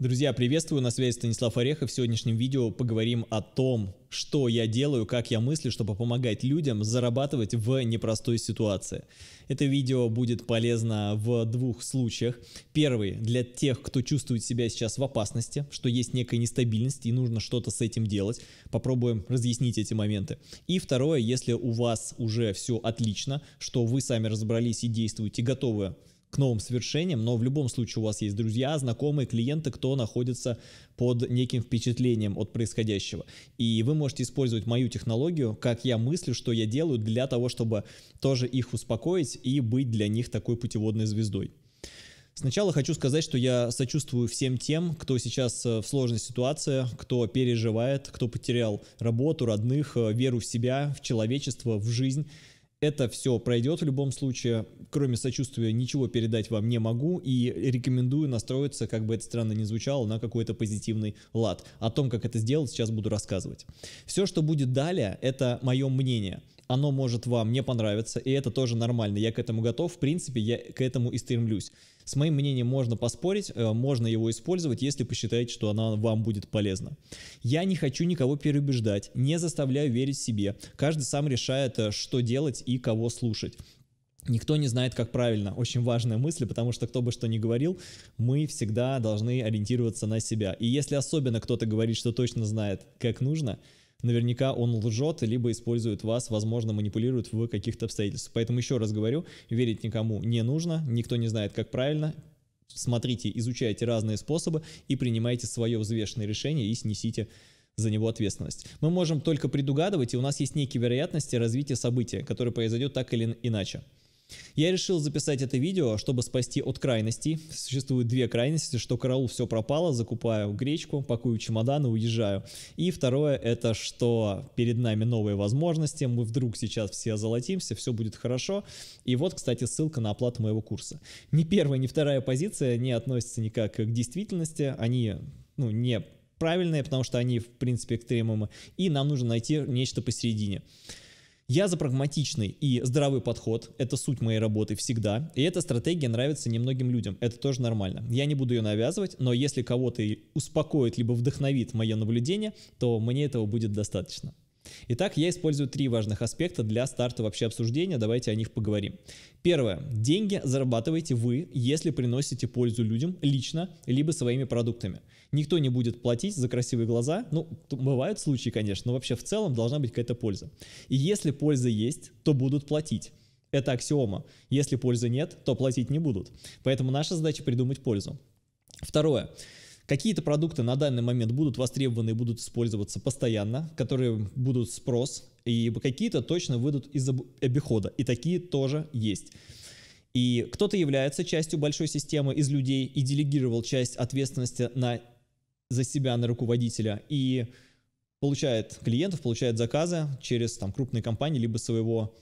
Друзья, приветствую, на связи Станислав Орехов. В сегодняшнем видео поговорим о том, что я делаю, как я мыслю, чтобы помогать людям зарабатывать в непростой ситуации. Это видео будет полезно в двух случаях. Первый, для тех, кто чувствует себя сейчас в опасности, что есть некая нестабильность и нужно что-то с этим делать. Попробуем разъяснить эти моменты. И второе, если у вас уже все отлично, что вы сами разобрались и действуете, готовы к новым свершениям, но в любом случае у вас есть друзья, знакомые, клиенты, кто находится под неким впечатлением от происходящего. И вы можете использовать мою технологию, как я мыслю, что я делаю, для того, чтобы тоже их успокоить и быть для них такой путеводной звездой. Сначала хочу сказать, что я сочувствую всем тем, кто сейчас э, в сложной ситуации, кто переживает, кто потерял работу, родных, э, веру в себя, в человечество, в жизнь. Это все пройдет в любом случае. Кроме сочувствия ничего передать вам не могу и рекомендую настроиться, как бы это странно ни звучало, на какой-то позитивный лад. О том, как это сделать, сейчас буду рассказывать. Все, что будет далее, это мое мнение оно может вам не понравиться, и это тоже нормально, я к этому готов, в принципе, я к этому и стремлюсь. С моим мнением можно поспорить, э, можно его использовать, если посчитаете, что она вам будет полезна. Я не хочу никого переубеждать, не заставляю верить себе, каждый сам решает, э, что делать и кого слушать. Никто не знает, как правильно. Очень важная мысль, потому что кто бы что ни говорил, мы всегда должны ориентироваться на себя. И если особенно кто-то говорит, что точно знает, как нужно, наверняка он лжет, либо использует вас, возможно, манипулирует в каких-то обстоятельствах. Поэтому еще раз говорю, верить никому не нужно, никто не знает, как правильно. Смотрите, изучайте разные способы и принимайте свое взвешенное решение и снесите за него ответственность. Мы можем только предугадывать, и у нас есть некие вероятности развития события, которое произойдет так или иначе. Я решил записать это видео, чтобы спасти от крайностей. Существует две крайности, что караул все пропало, закупаю гречку, пакую чемоданы, уезжаю. И второе, это что перед нами новые возможности, мы вдруг сейчас все озолотимся, все будет хорошо. И вот, кстати, ссылка на оплату моего курса. Ни первая, ни вторая позиция не относятся никак к действительности, они ну, не правильные, потому что они, в принципе, экстремумы, и нам нужно найти нечто посередине. Я за прагматичный и здравый подход, это суть моей работы всегда, и эта стратегия нравится немногим людям, это тоже нормально. Я не буду ее навязывать, но если кого-то успокоит либо вдохновит мое наблюдение, то мне этого будет достаточно. Итак, я использую три важных аспекта для старта вообще обсуждения, давайте о них поговорим. Первое. Деньги зарабатываете вы, если приносите пользу людям лично, либо своими продуктами. Никто не будет платить за красивые глаза, ну, бывают случаи, конечно, но вообще в целом должна быть какая-то польза. И если польза есть, то будут платить. Это аксиома. Если пользы нет, то платить не будут. Поэтому наша задача придумать пользу. Второе. Какие-то продукты на данный момент будут востребованы и будут использоваться постоянно, которые будут спрос, и какие-то точно выйдут из обихода, и такие тоже есть. И кто-то является частью большой системы из людей и делегировал часть ответственности на, за себя, на руководителя, и получает клиентов, получает заказы через там, крупные компании, либо своего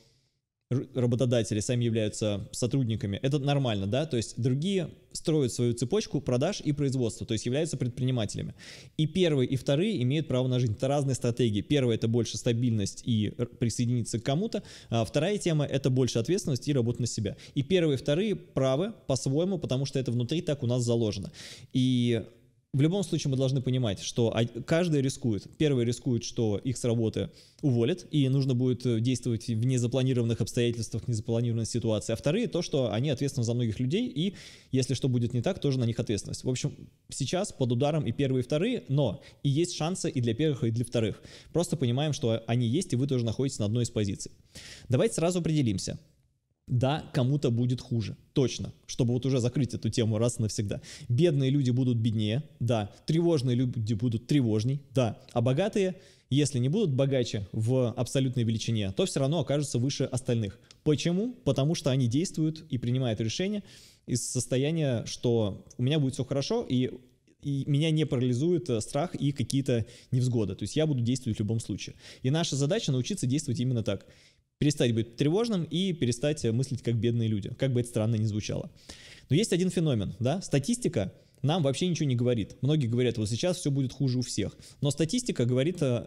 работодатели сами являются сотрудниками, это нормально, да, то есть другие строят свою цепочку продаж и производства, то есть являются предпринимателями. И первые, и вторые имеют право на жизнь. Это разные стратегии. Первая – это больше стабильность и присоединиться к кому-то, а вторая тема – это больше ответственность и работа на себя. И первые, и вторые правы по-своему, потому что это внутри так у нас заложено. И в любом случае мы должны понимать, что каждый рискует. Первый рискует, что их с работы уволят, и нужно будет э, действовать в незапланированных обстоятельствах, в незапланированной ситуации. А вторые то, что они ответственны за многих людей, и если что будет не так, тоже на них ответственность. В общем, сейчас под ударом и первые, и вторые, но и есть шансы и для первых, и для вторых. Просто понимаем, что они есть, и вы тоже находитесь на одной из позиций. Давайте сразу определимся. Да, кому-то будет хуже, точно, чтобы вот уже закрыть эту тему раз и навсегда. Бедные люди будут беднее, да, тревожные люди будут тревожней, да, а богатые, если не будут богаче в абсолютной величине, то все равно окажутся выше остальных. Почему? Потому что они действуют и принимают решения из состояния, что у меня будет все хорошо, и и меня не парализует э, страх и какие-то невзгоды. То есть я буду действовать в любом случае. И наша задача научиться действовать именно так перестать быть тревожным и перестать мыслить как бедные люди, как бы это странно ни звучало. Но есть один феномен, да, статистика нам вообще ничего не говорит. Многие говорят, вот сейчас все будет хуже у всех. Но статистика говорит э,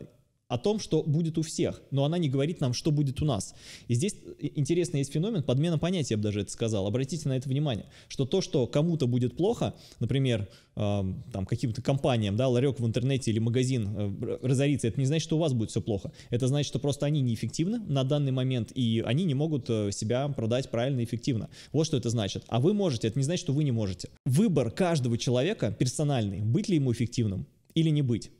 о том, что будет у всех, но она не говорит нам, что будет у нас. И здесь интересный есть феномен подмена понятия, я бы даже это сказал. Обратите на это внимание, что то, что кому-то будет плохо, например, э, там каким-то компаниям, да, ларек в интернете или магазин э, разорится, это не значит, что у вас будет все плохо. Это значит, что просто они неэффективны на данный момент, и они не могут э, себя продать правильно и эффективно. Вот что это значит. А вы можете, это не значит, что вы не можете. Выбор каждого человека персональный, быть ли ему эффективным или не быть.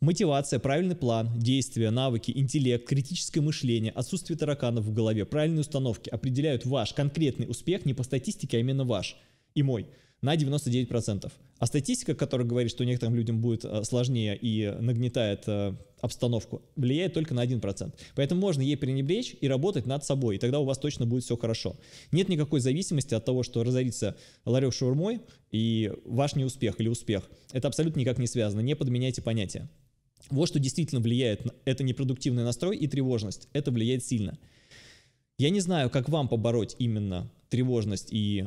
Мотивация, правильный план, действия, навыки, интеллект, критическое мышление, отсутствие тараканов в голове, правильные установки определяют ваш конкретный успех не по статистике, а именно ваш и мой на 99%. А статистика, которая говорит, что некоторым людям будет э, сложнее и нагнетает э, обстановку, влияет только на 1%. Поэтому можно ей пренебречь и работать над собой, и тогда у вас точно будет все хорошо. Нет никакой зависимости от того, что разорится ларек шаурмой и ваш неуспех или успех. Это абсолютно никак не связано, не подменяйте понятия. Вот что действительно влияет, это непродуктивный настрой и тревожность. Это влияет сильно. Я не знаю, как вам побороть именно тревожность и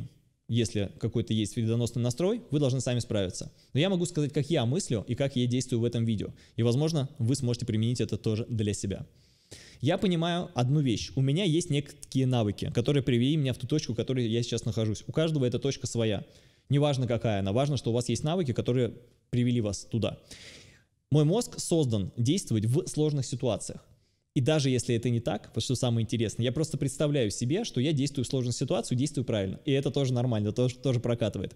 если какой-то есть вредоносный настрой, вы должны сами справиться. Но я могу сказать, как я мыслю и как я действую в этом видео. И, возможно, вы сможете применить это тоже для себя. Я понимаю одну вещь. У меня есть некие навыки, которые привели меня в ту точку, в которой я сейчас нахожусь. У каждого эта точка своя. Неважно какая она, важно, что у вас есть навыки, которые привели вас туда. Мой мозг создан действовать в сложных ситуациях. И даже если это не так, вот что самое интересное, я просто представляю себе, что я действую в сложную ситуацию, действую правильно. И это тоже нормально, тоже, тоже прокатывает.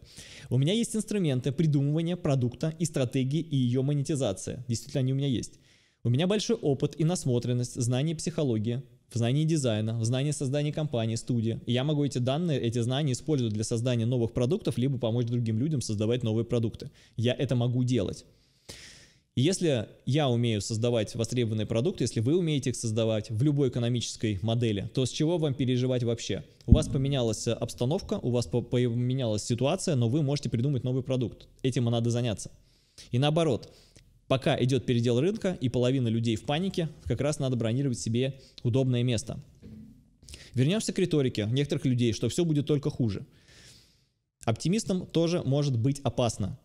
У меня есть инструменты придумывания продукта и стратегии и ее монетизация. Действительно, они у меня есть. У меня большой опыт и насмотренность, знание психологии, в знании дизайна, в знании создания компании, студии. И я могу эти данные, эти знания использовать для создания новых продуктов, либо помочь другим людям создавать новые продукты. Я это могу делать. Если я умею создавать востребованные продукты, если вы умеете их создавать в любой экономической модели, то с чего вам переживать вообще? У вас поменялась обстановка, у вас поменялась ситуация, но вы можете придумать новый продукт. Этим и надо заняться. И наоборот, пока идет передел рынка и половина людей в панике, как раз надо бронировать себе удобное место. Вернемся к риторике некоторых людей, что все будет только хуже. Оптимистам тоже может быть опасно.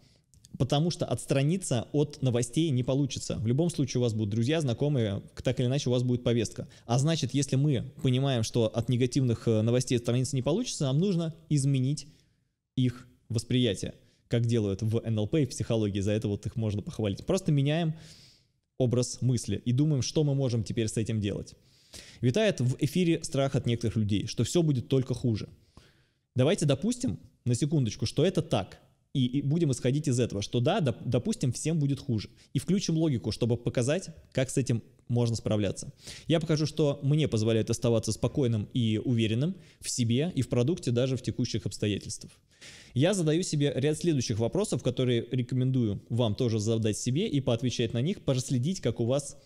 Потому что отстраниться от новостей не получится. В любом случае у вас будут друзья, знакомые, так или иначе у вас будет повестка. А значит, если мы понимаем, что от негативных э, новостей отстраниться не получится, нам нужно изменить их восприятие, как делают в НЛП и в психологии. За это вот их можно похвалить. Просто меняем образ мысли и думаем, что мы можем теперь с этим делать. Витает в эфире страх от некоторых людей, что все будет только хуже. Давайте допустим, на секундочку, что это так – и, и будем исходить из этого, что да, доп, допустим, всем будет хуже. И включим логику, чтобы показать, как с этим можно справляться. Я покажу, что мне позволяет оставаться спокойным и уверенным в себе и в продукте даже в текущих обстоятельствах. Я задаю себе ряд следующих вопросов, которые рекомендую вам тоже задать себе и поотвечать на них, проследить, как у вас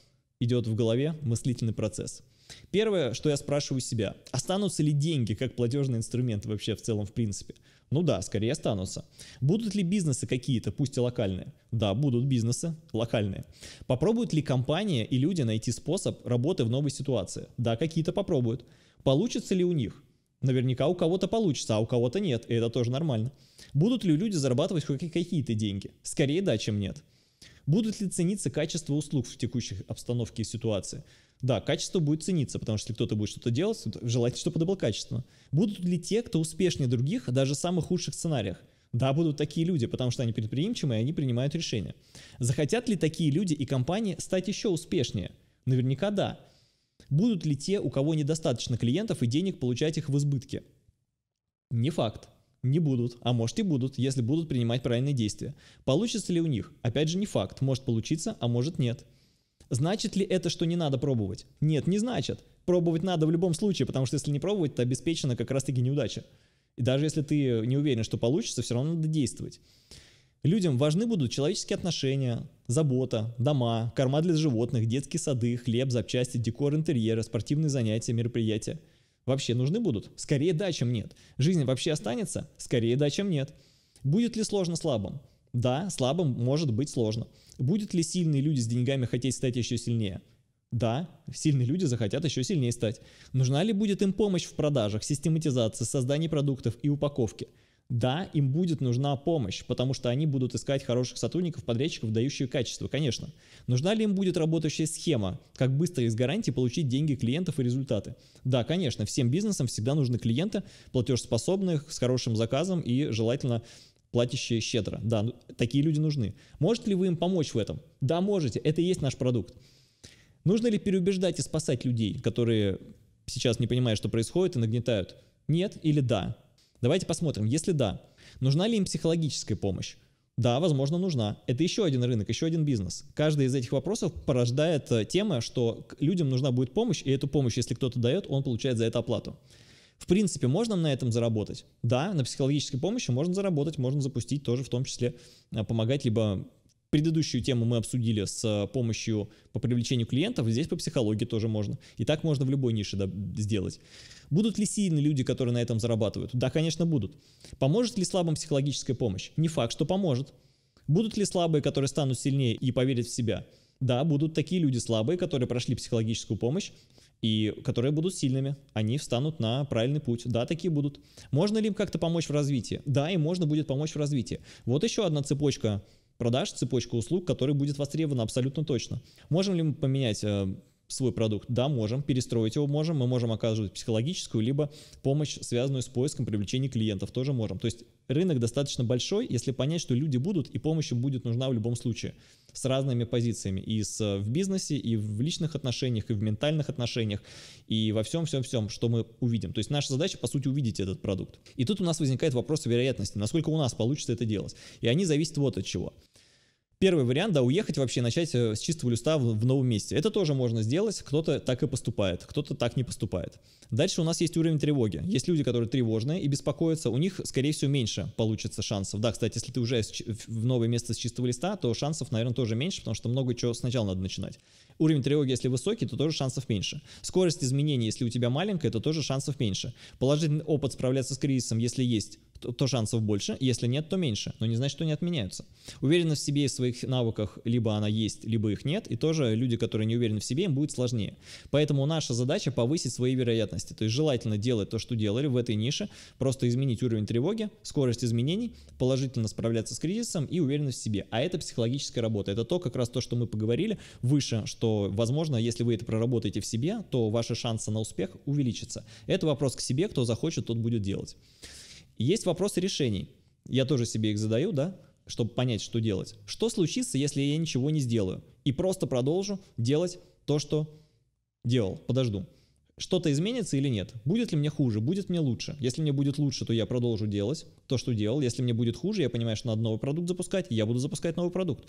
идет в голове мыслительный процесс. Первое, что я спрашиваю себя, останутся ли деньги как платежный инструмент вообще в целом в принципе? Ну да, скорее останутся. Будут ли бизнесы какие-то, пусть и локальные? Да, будут бизнесы локальные. Попробуют ли компания и люди найти способ работы в новой ситуации? Да, какие-то попробуют. Получится ли у них? Наверняка у кого-то получится, а у кого-то нет, и это тоже нормально. Будут ли люди зарабатывать хоть какие-то деньги? Скорее да, чем нет. Будут ли цениться качество услуг в текущей обстановке и ситуации? Да, качество будет цениться, потому что если кто-то будет что-то делать, желательно, чтобы это было качественно. Будут ли те, кто успешнее других, даже в самых худших сценариях? Да, будут такие люди, потому что они предприимчивые, и они принимают решения. Захотят ли такие люди и компании стать еще успешнее? Наверняка да. Будут ли те, у кого недостаточно клиентов и денег, получать их в избытке? Не факт. Не будут, а может и будут, если будут принимать правильные действия. Получится ли у них? Опять же не факт. Может получиться, а может нет. Значит ли это, что не надо пробовать? Нет, не значит. Пробовать надо в любом случае, потому что если не пробовать, то обеспечена как раз-таки неудача. И даже если ты не уверен, что получится, все равно надо действовать. Людям важны будут человеческие отношения, забота, дома, корма для животных, детские сады, хлеб, запчасти, декор интерьера, спортивные занятия, мероприятия. Вообще нужны будут? Скорее да, чем нет. Жизнь вообще останется? Скорее да, чем нет. Будет ли сложно слабым? Да, слабым может быть сложно. Будут ли сильные люди с деньгами хотеть стать еще сильнее? Да, сильные люди захотят еще сильнее стать. Нужна ли будет им помощь в продажах, систематизации, создании продуктов и упаковке? Да, им будет нужна помощь, потому что они будут искать хороших сотрудников, подрядчиков, дающих качество, конечно. Нужна ли им будет работающая схема, как быстро из гарантии получить деньги клиентов и результаты? Да, конечно, всем бизнесам всегда нужны клиенты, платежеспособных, с хорошим заказом и желательно платящие щедро. Да, ну, такие люди нужны. Можете ли вы им помочь в этом? Да, можете. Это и есть наш продукт. Нужно ли переубеждать и спасать людей, которые сейчас не понимают, что происходит и нагнетают? Нет или да? Давайте посмотрим. Если да, нужна ли им психологическая помощь? Да, возможно, нужна. Это еще один рынок, еще один бизнес. Каждый из этих вопросов порождает э, тема, что людям нужна будет помощь, и эту помощь, если кто-то дает, он получает за это оплату. В принципе, можно на этом заработать? Да, на психологической помощи можно заработать, можно запустить тоже в том числе э, помогать, либо предыдущую тему мы обсудили с э, помощью по привлечению клиентов, здесь по психологии тоже можно. И так можно в любой нише сделать. Будут ли сильные люди, которые на этом зарабатывают? Да, конечно, будут. Поможет ли слабым психологическая помощь? Не факт, что поможет. Будут ли слабые, которые станут сильнее и поверят в себя? Да, будут такие люди слабые, которые прошли психологическую помощь, и которые будут сильными, они встанут на правильный путь. Да, такие будут. Можно ли им как-то помочь в развитии? Да, и можно будет помочь в развитии. Вот еще одна цепочка продаж, цепочка услуг, которая будет востребована абсолютно точно. Можем ли мы поменять э, свой продукт? Да, можем. Перестроить его можем. Мы можем оказывать психологическую, либо помощь, связанную с поиском привлечения клиентов, тоже можем. То есть рынок достаточно большой, если понять, что люди будут, и помощь им будет нужна в любом случае. С разными позициями. И с, в бизнесе, и в личных отношениях, и в ментальных отношениях, и во всем-всем-всем, что мы увидим. То есть наша задача, по сути, увидеть этот продукт. И тут у нас возникает вопрос вероятности, насколько у нас получится это делать. И они зависят вот от чего. Первый вариант, да, уехать вообще, начать э, с чистого листа в, в новом месте. Это тоже можно сделать, кто-то так и поступает, кто-то так не поступает. Дальше у нас есть уровень тревоги. Есть люди, которые тревожные и беспокоятся, у них, скорее всего, меньше получится шансов. Да, кстати, если ты уже в новое место с чистого листа, то шансов, наверное, тоже меньше, потому что много чего сначала надо начинать. Уровень тревоги, если высокий, то тоже шансов меньше. Скорость изменений, если у тебя маленькая, то тоже шансов меньше. Положительный опыт справляться с кризисом, если есть, то, шансов больше, если нет, то меньше, но не значит, что они отменяются. Уверенность в себе и в своих навыках, либо она есть, либо их нет, и тоже люди, которые не уверены в себе, им будет сложнее. Поэтому наша задача повысить свои вероятности, то есть желательно делать то, что делали в этой нише, просто изменить уровень тревоги, скорость изменений, положительно справляться с кризисом и уверенность в себе. А это психологическая работа, это то, как раз то, что мы поговорили выше, что, возможно, если вы это проработаете в себе, то ваши шансы на успех увеличатся. Это вопрос к себе, кто захочет, тот будет делать. Есть вопросы решений. Я тоже себе их задаю, да, чтобы понять, что делать. Что случится, если я ничего не сделаю и просто продолжу делать то, что делал, подожду что-то изменится или нет? Будет ли мне хуже? Будет мне лучше? Если мне будет лучше, то я продолжу делать то, что делал. Если мне будет хуже, я понимаю, что надо новый продукт запускать, я буду запускать новый продукт.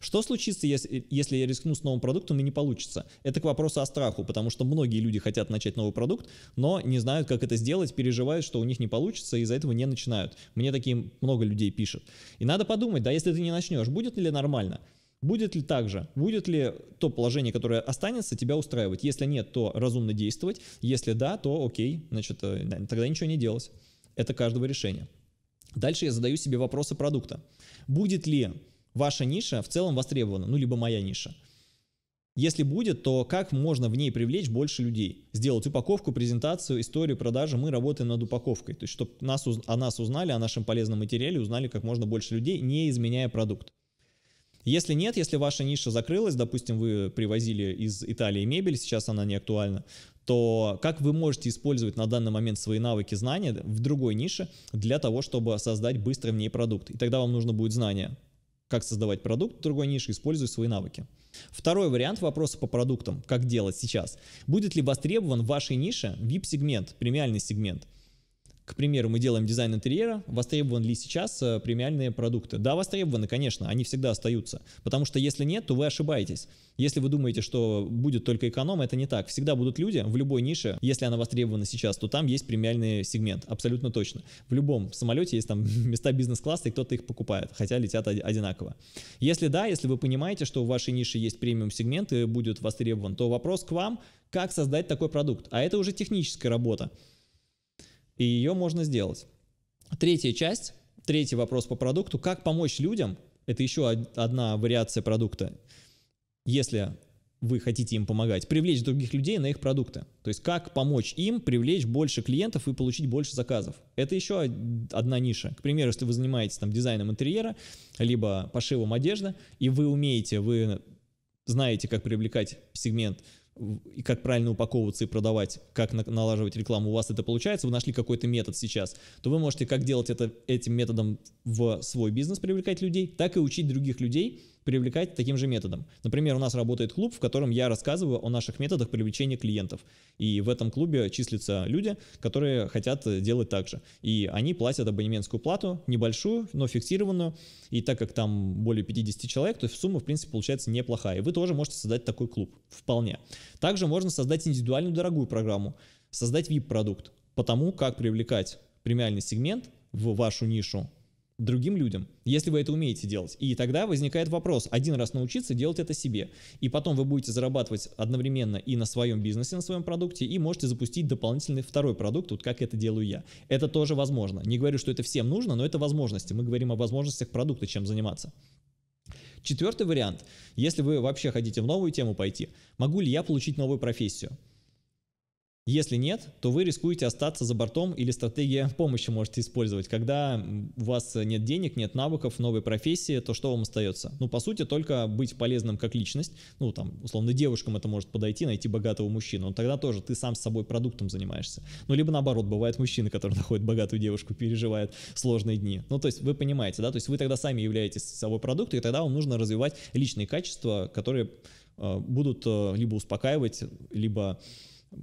Что случится, если, если я рискну с новым продуктом и не получится? Это к вопросу о страху, потому что многие люди хотят начать новый продукт, но не знают, как это сделать, переживают, что у них не получится, и из-за этого не начинают. Мне такие много людей пишут. И надо подумать, да, если ты не начнешь, будет ли нормально? Будет ли так же? Будет ли то положение, которое останется, тебя устраивать? Если нет, то разумно действовать. Если да, то окей, значит, э, тогда ничего не делать. Это каждого решения. Дальше я задаю себе вопросы продукта. Будет ли ваша ниша в целом востребована? Ну, либо моя ниша. Если будет, то как можно в ней привлечь больше людей? Сделать упаковку, презентацию, историю продажи. Мы работаем над упаковкой. То есть, чтобы нас, о нас узнали, о нашем полезном материале, узнали как можно больше людей, не изменяя продукт. Если нет, если ваша ниша закрылась, допустим, вы привозили из Италии мебель, сейчас она не актуальна, то как вы можете использовать на данный момент свои навыки, знания в другой нише для того, чтобы создать быстро в ней продукт? И тогда вам нужно будет знание, как создавать продукт в другой нише, используя свои навыки. Второй вариант вопроса по продуктам, как делать сейчас. Будет ли востребован в вашей нише VIP-сегмент, премиальный сегмент? К примеру, мы делаем дизайн интерьера, востребованы ли сейчас э, премиальные продукты? Да, востребованы, конечно, они всегда остаются, потому что если нет, то вы ошибаетесь. Если вы думаете, что будет только эконом, это не так. Всегда будут люди в любой нише, если она востребована сейчас, то там есть премиальный сегмент, абсолютно точно. В любом самолете есть там места бизнес-класса, и кто-то их покупает, хотя летят одинаково. Если да, если вы понимаете, что в вашей нише есть премиум сегмент и будет востребован, то вопрос к вам, как создать такой продукт. А это уже техническая работа и ее можно сделать. Третья часть, третий вопрос по продукту, как помочь людям, это еще одна вариация продукта. Если вы хотите им помогать, привлечь других людей на их продукты. То есть как помочь им привлечь больше клиентов и получить больше заказов. Это еще одна ниша. К примеру, если вы занимаетесь там дизайном интерьера, либо пошивом одежды, и вы умеете, вы знаете, как привлекать сегмент и как правильно упаковываться и продавать, как налаживать рекламу, у вас это получается, вы нашли какой-то метод сейчас, то вы можете как делать это этим методом в свой бизнес, привлекать людей, так и учить других людей привлекать таким же методом. Например, у нас работает клуб, в котором я рассказываю о наших методах привлечения клиентов. И в этом клубе числятся люди, которые хотят делать так же. И они платят абонементскую плату, небольшую, но фиксированную. И так как там более 50 человек, то сумма, в принципе, получается неплохая. И вы тоже можете создать такой клуб. Вполне. Также можно создать индивидуальную дорогую программу, создать VIP-продукт по тому, как привлекать премиальный сегмент в вашу нишу другим людям, если вы это умеете делать. И тогда возникает вопрос, один раз научиться делать это себе, и потом вы будете зарабатывать одновременно и на своем бизнесе, на своем продукте, и можете запустить дополнительный второй продукт, вот как это делаю я. Это тоже возможно. Не говорю, что это всем нужно, но это возможности. Мы говорим о возможностях продукта, чем заниматься. Четвертый вариант. Если вы вообще хотите в новую тему пойти, могу ли я получить новую профессию? Если нет, то вы рискуете остаться за бортом или стратегия помощи можете использовать. Когда у вас нет денег, нет навыков, новой профессии, то что вам остается? Ну, по сути, только быть полезным как личность. Ну, там, условно, девушкам это может подойти, найти богатого мужчину. Но тогда тоже ты сам с собой продуктом занимаешься. Ну, либо наоборот, бывают мужчины, которые находят богатую девушку, переживают сложные дни. Ну, то есть вы понимаете, да? То есть вы тогда сами являетесь собой продуктом, и тогда вам нужно развивать личные качества, которые э, будут э, либо успокаивать, либо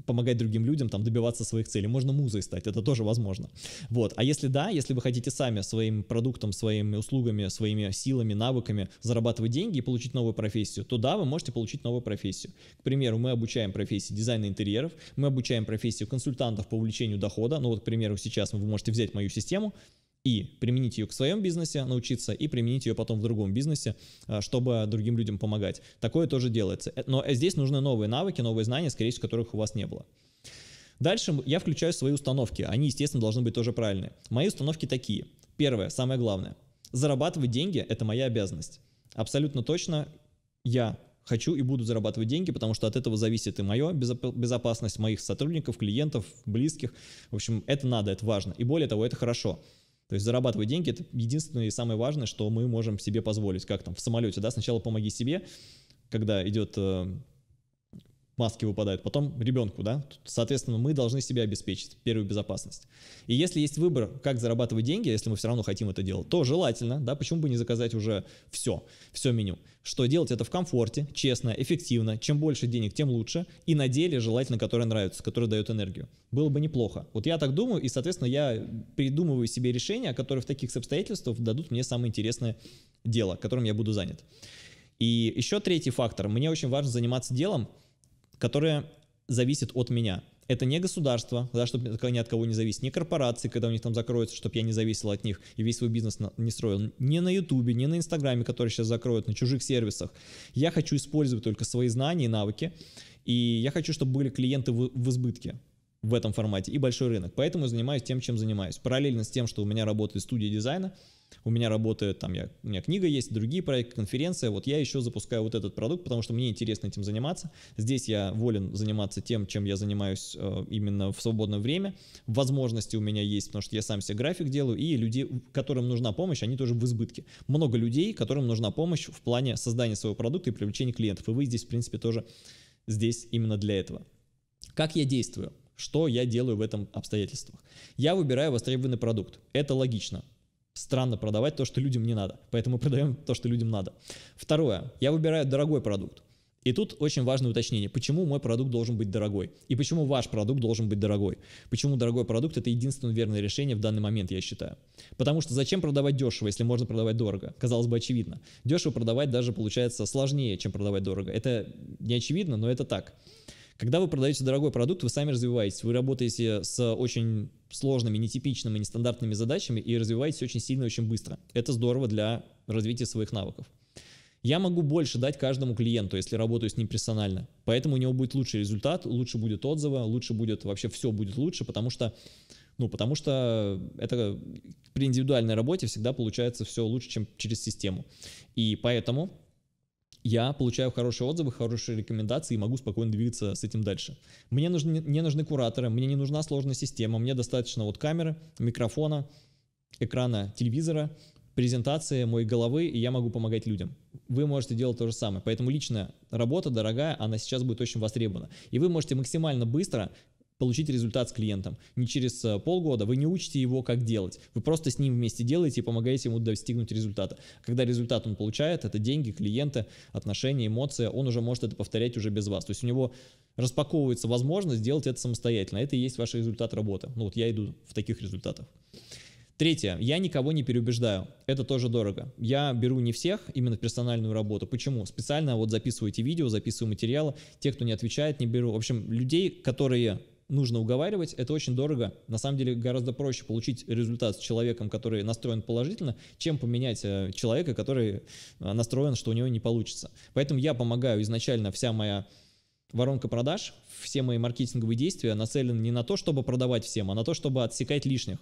помогать другим людям там добиваться своих целей. Можно музой стать, это тоже возможно. Вот. А если да, если вы хотите сами своим продуктом, своими услугами, своими силами, навыками зарабатывать деньги и получить новую профессию, то да, вы можете получить новую профессию. К примеру, мы обучаем профессии дизайна интерьеров, мы обучаем профессию консультантов по увеличению дохода. Ну вот, к примеру, сейчас вы можете взять мою систему, и применить ее к своем бизнесе, научиться, и применить ее потом в другом бизнесе, а, чтобы другим людям помогать. Такое тоже делается. Э, но здесь нужны новые навыки, новые знания, скорее всего, которых у вас не было. Дальше я включаю свои установки. Они, естественно, должны быть тоже правильные. Мои установки такие. Первое, самое главное. Зарабатывать деньги – это моя обязанность. Абсолютно точно я хочу и буду зарабатывать деньги, потому что от этого зависит и моя безопасность моих сотрудников, клиентов, близких. В общем, это надо, это важно. И более того, это хорошо. То есть зарабатывать деньги – это единственное и самое важное, что мы можем себе позволить. Как там в самолете, да, сначала помоги себе, когда идет э, маски выпадают, потом ребенку, да, соответственно, мы должны себя обеспечить, первую безопасность. И если есть выбор, как зарабатывать деньги, если мы все равно хотим это делать, то желательно, да, почему бы не заказать уже все, все меню. Что делать это в комфорте, честно, эффективно, чем больше денег, тем лучше, и на деле желательно, которое нравится, которое дает энергию. Было бы неплохо. Вот я так думаю, и, соответственно, я придумываю себе решения, которые в таких обстоятельствах дадут мне самое интересное дело, которым я буду занят. И еще третий фактор. Мне очень важно заниматься делом, которое зависит от меня. Это не государство, да, чтобы ни от кого не зависеть, не корпорации, когда у них там закроются, чтобы я не зависел от них и весь свой бизнес не строил, не на Ютубе, не на Инстаграме, который сейчас закроют, на чужих сервисах. Я хочу использовать только свои знания и навыки, и я хочу, чтобы были клиенты в, в избытке в этом формате и большой рынок. Поэтому я занимаюсь тем, чем занимаюсь. Параллельно с тем, что у меня работает студия дизайна, у меня работает, там, я, у меня книга есть, другие проекты, конференция, вот я еще запускаю вот этот продукт, потому что мне интересно этим заниматься. Здесь я волен заниматься тем, чем я занимаюсь э, именно в свободное время. Возможности у меня есть, потому что я сам себе график делаю, и людей, которым нужна помощь, они тоже в избытке. Много людей, которым нужна помощь в плане создания своего продукта и привлечения клиентов, и вы здесь, в принципе, тоже здесь именно для этого. Как я действую? Что я делаю в этом обстоятельствах? Я выбираю востребованный продукт. Это логично странно продавать то, что людям не надо. Поэтому продаем то, что людям надо. Второе. Я выбираю дорогой продукт. И тут очень важное уточнение, почему мой продукт должен быть дорогой и почему ваш продукт должен быть дорогой. Почему дорогой продукт это единственное верное решение в данный момент, я считаю. Потому что зачем продавать дешево, если можно продавать дорого? Казалось бы, очевидно. Дешево продавать даже получается сложнее, чем продавать дорого. Это не очевидно, но это так. Когда вы продаете дорогой продукт, вы сами развиваетесь, вы работаете с очень сложными, нетипичными, нестандартными задачами и развиваетесь очень сильно и очень быстро. Это здорово для развития своих навыков. Я могу больше дать каждому клиенту, если работаю с ним персонально. Поэтому у него будет лучший результат, лучше будет отзывы, лучше будет, вообще все будет лучше, потому что, ну, потому что это при индивидуальной работе всегда получается все лучше, чем через систему. И поэтому я получаю хорошие отзывы, хорошие рекомендации и могу спокойно двигаться с этим дальше. Мне нужны, не нужны кураторы, мне не нужна сложная система, мне достаточно вот камеры, микрофона, экрана телевизора, презентации моей головы, и я могу помогать людям. Вы можете делать то же самое. Поэтому личная работа дорогая, она сейчас будет очень востребована. И вы можете максимально быстро получить результат с клиентом. Не через э, полгода, вы не учите его, как делать. Вы просто с ним вместе делаете и помогаете ему достигнуть результата. Когда результат он получает, это деньги, клиенты, отношения, эмоции, он уже может это повторять уже без вас. То есть у него распаковывается возможность сделать это самостоятельно. Это и есть ваш результат работы. Ну вот я иду в таких результатах. Третье. Я никого не переубеждаю. Это тоже дорого. Я беру не всех, именно персональную работу. Почему? Специально вот записываю эти видео, записываю материалы. Те, кто не отвечает, не беру. В общем, людей, которые нужно уговаривать, это очень дорого. На самом деле гораздо проще получить результат с человеком, который настроен положительно, чем поменять э, человека, который э, настроен, что у него не получится. Поэтому я помогаю изначально, вся моя воронка продаж, все мои маркетинговые действия нацелены не на то, чтобы продавать всем, а на то, чтобы отсекать лишних.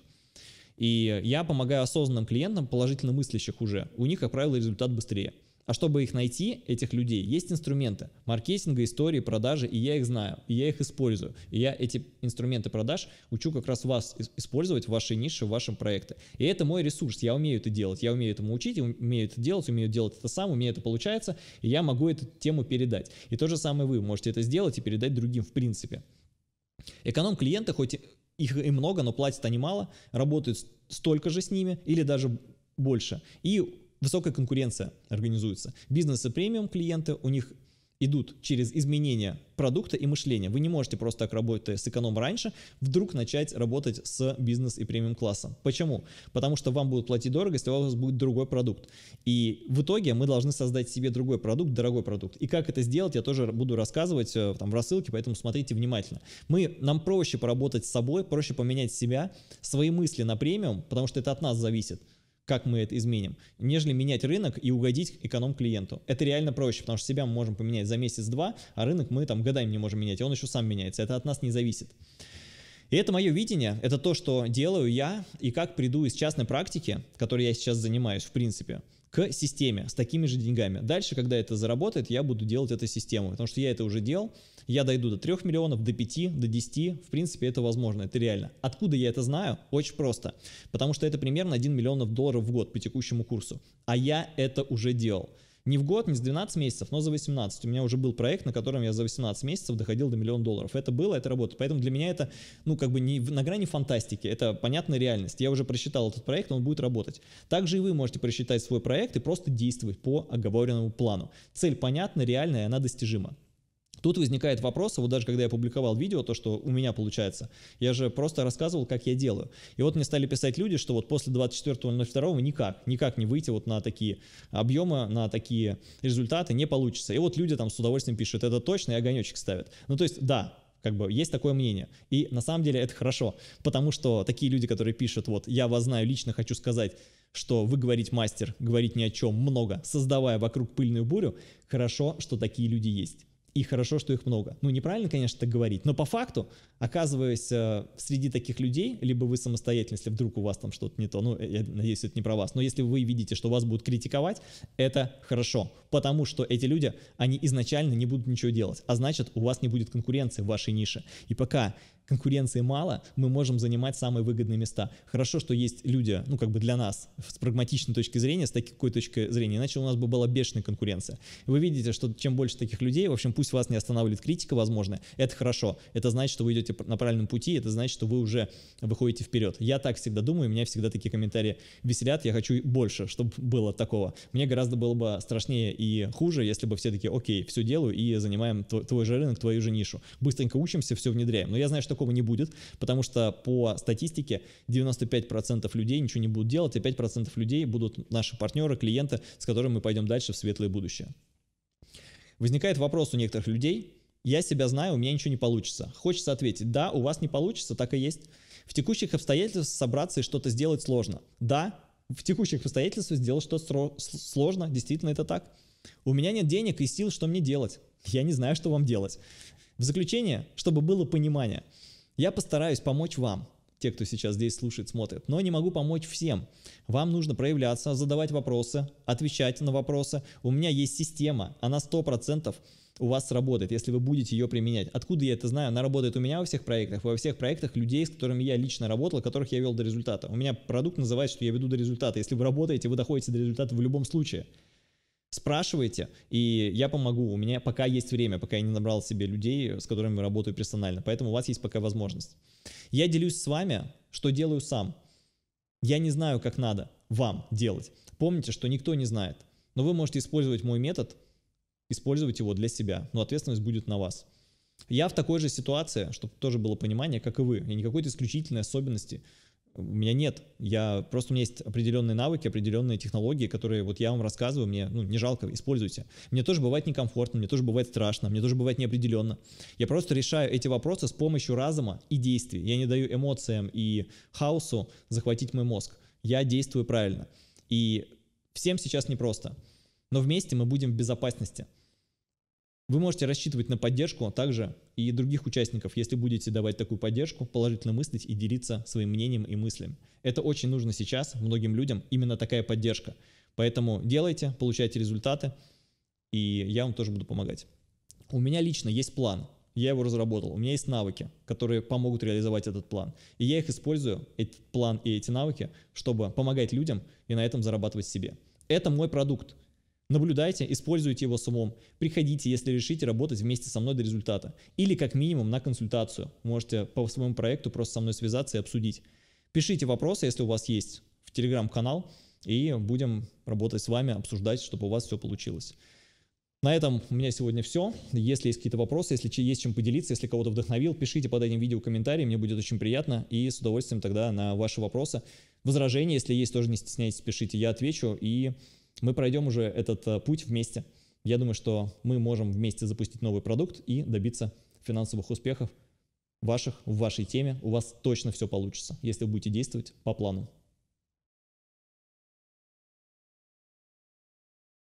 И я помогаю осознанным клиентам, положительно мыслящих уже. У них, как правило, результат быстрее. А чтобы их найти, этих людей, есть инструменты маркетинга, истории, продажи, и я их знаю, и я их использую. И я эти инструменты продаж учу как раз вас использовать в вашей нише, в вашем проекте. И это мой ресурс, я умею это делать, я умею этому учить, умею это делать, умею делать это сам, умею это получается, и я могу эту тему передать. И то же самое вы можете это сделать и передать другим в принципе. Эконом-клиенты, хоть их и много, но платят они мало, работают столько же с ними или даже больше. И высокая конкуренция организуется. Бизнесы премиум клиенты, у них идут через изменение продукта и мышления. Вы не можете просто так работая с эконом раньше, вдруг начать работать с бизнес и премиум классом. Почему? Потому что вам будут платить дорого, если у вас будет другой продукт. И в итоге мы должны создать себе другой продукт, дорогой продукт. И как это сделать, я тоже буду рассказывать э, там, в рассылке, поэтому смотрите внимательно. Мы, нам проще поработать с собой, проще поменять себя, свои мысли на премиум, потому что это от нас зависит как мы это изменим, нежели менять рынок и угодить эконом-клиенту. Это реально проще, потому что себя мы можем поменять за месяц-два, а рынок мы там годами не можем менять, и он еще сам меняется. Это от нас не зависит. И это мое видение, это то, что делаю я, и как приду из частной практики, которой я сейчас занимаюсь, в принципе, к системе с такими же деньгами. Дальше, когда это заработает, я буду делать эту систему, потому что я это уже делал, я дойду до 3 миллионов, до 5, до 10, в принципе, это возможно, это реально. Откуда я это знаю? Очень просто, потому что это примерно 1 миллион долларов в год по текущему курсу, а я это уже делал. Не в год, не с 12 месяцев, но за 18. У меня уже был проект, на котором я за 18 месяцев доходил до миллиона долларов. Это было, это работает. Поэтому для меня это, ну, как бы не на грани фантастики, это понятная реальность. Я уже просчитал этот проект, он будет работать. Также и вы можете просчитать свой проект и просто действовать по оговоренному плану. Цель понятна, реальная, она достижима. Тут возникает вопрос, вот даже когда я публиковал видео, то, что у меня получается, я же просто рассказывал, как я делаю. И вот мне стали писать люди, что вот после 24.02 никак, никак не выйти вот на такие объемы, на такие результаты не получится. И вот люди там с удовольствием пишут, это точно, и огонечек ставят. Ну, то есть, да, как бы есть такое мнение. И на самом деле это хорошо, потому что такие люди, которые пишут, вот, я вас знаю лично, хочу сказать, что вы говорить мастер, говорить ни о чем много, создавая вокруг пыльную бурю, хорошо, что такие люди есть и хорошо, что их много. Ну, неправильно, конечно, так говорить, но по факту, оказываясь э, среди таких людей, либо вы самостоятельно, если вдруг у вас там что-то не то, ну, я надеюсь, это не про вас, но если вы видите, что вас будут критиковать, это хорошо, потому что эти люди, они изначально не будут ничего делать, а значит, у вас не будет конкуренции в вашей нише. И пока конкуренции мало, мы можем занимать самые выгодные места. Хорошо, что есть люди, ну, как бы для нас, с прагматичной точки зрения, с такой точки зрения, иначе у нас бы была бешеная конкуренция. Вы видите, что чем больше таких людей, в общем, пусть вас не останавливает критика, возможно, это хорошо. Это значит, что вы идете на правильном пути, это значит, что вы уже выходите вперед. Я так всегда думаю, меня всегда такие комментарии веселят, я хочу больше, чтобы было такого. Мне гораздо было бы страшнее и хуже, если бы все таки окей, все делаю и занимаем твой, твой же рынок, твою же нишу. Быстренько учимся, все внедряем. Но я знаю, что такого не будет, потому что по статистике 95% людей ничего не будут делать, и 5% людей будут наши партнеры, клиенты, с которыми мы пойдем дальше в светлое будущее. Возникает вопрос у некоторых людей, я себя знаю, у меня ничего не получится. Хочется ответить, да, у вас не получится, так и есть. В текущих обстоятельствах собраться и что-то сделать сложно. Да, в текущих обстоятельствах сделать что-то сложно, действительно это так. У меня нет денег и сил, что мне делать. Я не знаю, что вам делать. В заключение, чтобы было понимание – я постараюсь помочь вам. те, кто сейчас здесь слушает, смотрит, но не могу помочь всем. Вам нужно проявляться, задавать вопросы, отвечать на вопросы. У меня есть система, она 100% у вас сработает, если вы будете ее применять. Откуда я это знаю? Она работает у меня во всех проектах, во всех проектах людей, с которыми я лично работал, которых я вел до результата. У меня продукт называется, что я веду до результата. Если вы работаете, вы доходите до результата в любом случае. Спрашивайте, и я помогу. У меня пока есть время, пока я не набрал себе людей, с которыми работаю персонально. Поэтому у вас есть пока возможность. Я делюсь с вами, что делаю сам. Я не знаю, как надо вам делать. Помните, что никто не знает. Но вы можете использовать мой метод, использовать его для себя. Но ответственность будет на вас. Я в такой же ситуации, чтобы тоже было понимание, как и вы. Я не какой-то исключительной особенности у меня нет. Я, просто у меня есть определенные навыки, определенные технологии, которые вот я вам рассказываю, мне ну, не жалко, используйте. Мне тоже бывает некомфортно, мне тоже бывает страшно, мне тоже бывает неопределенно. Я просто решаю эти вопросы с помощью разума и действий. Я не даю эмоциям и хаосу захватить мой мозг. Я действую правильно. И всем сейчас непросто. Но вместе мы будем в безопасности. Вы можете рассчитывать на поддержку также и других участников, если будете давать такую поддержку, положительно мыслить и делиться своим мнением и мыслями. Это очень нужно сейчас многим людям, именно такая поддержка. Поэтому делайте, получайте результаты, и я вам тоже буду помогать. У меня лично есть план, я его разработал, у меня есть навыки, которые помогут реализовать этот план. И я их использую, этот план и эти навыки, чтобы помогать людям и на этом зарабатывать себе. Это мой продукт. Наблюдайте, используйте его с умом. Приходите, если решите работать вместе со мной до результата. Или как минимум на консультацию. Можете по своему проекту просто со мной связаться и обсудить. Пишите вопросы, если у вас есть, в телеграм-канал, и будем работать с вами, обсуждать, чтобы у вас все получилось. На этом у меня сегодня все. Если есть какие-то вопросы, если есть чем поделиться, если кого-то вдохновил, пишите под этим видео комментарии, мне будет очень приятно. И с удовольствием тогда на ваши вопросы, возражения, если есть, тоже не стесняйтесь, пишите, я отвечу. И мы пройдем уже этот э, путь вместе. Я думаю, что мы можем вместе запустить новый продукт и добиться финансовых успехов ваших в вашей теме. У вас точно все получится, если вы будете действовать по плану.